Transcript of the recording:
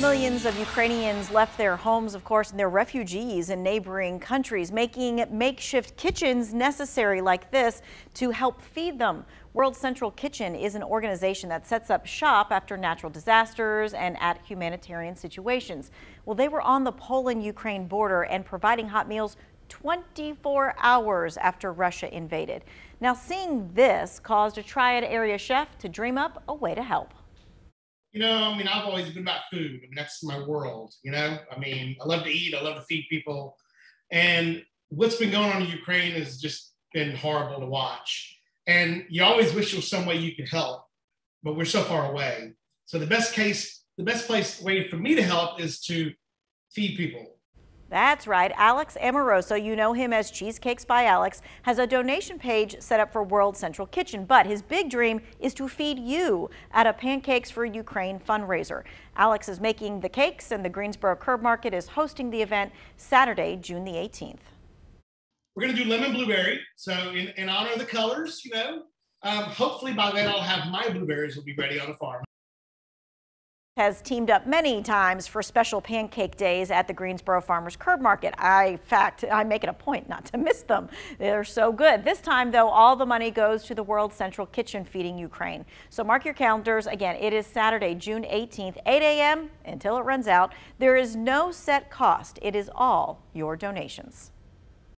Millions of Ukrainians left their homes, of course, and they're refugees in neighboring countries, making makeshift kitchens necessary like this to help feed them. World Central Kitchen is an organization that sets up shop after natural disasters and at humanitarian situations. Well, they were on the Poland-Ukraine border and providing hot meals 24 hours after Russia invaded. Now, seeing this caused a Triad area chef to dream up a way to help. You know, I mean, I've always been about food. I mean, that's my world. You know, I mean, I love to eat. I love to feed people. And what's been going on in Ukraine has just been horrible to watch. And you always wish there was some way you could help, but we're so far away. So the best case, the best place way for me to help is to feed people that's right. Alex Amoroso, you know him as Cheesecakes by Alex, has a donation page set up for World Central Kitchen, but his big dream is to feed you at a Pancakes for Ukraine fundraiser. Alex is making the cakes and the Greensboro Curb Market is hosting the event Saturday, June the 18th. We're going to do lemon blueberry. So in, in honor of the colors, you know, um, hopefully by then I'll have my blueberries will be ready on the farm has teamed up many times for special pancake days at the Greensboro Farmers Curb Market. I, in fact, I make it a point not to miss them. They're so good. This time, though, all the money goes to the World Central Kitchen feeding Ukraine. So mark your calendars. Again, it is Saturday, June 18th, 8 a.m. until it runs out. There is no set cost. It is all your donations.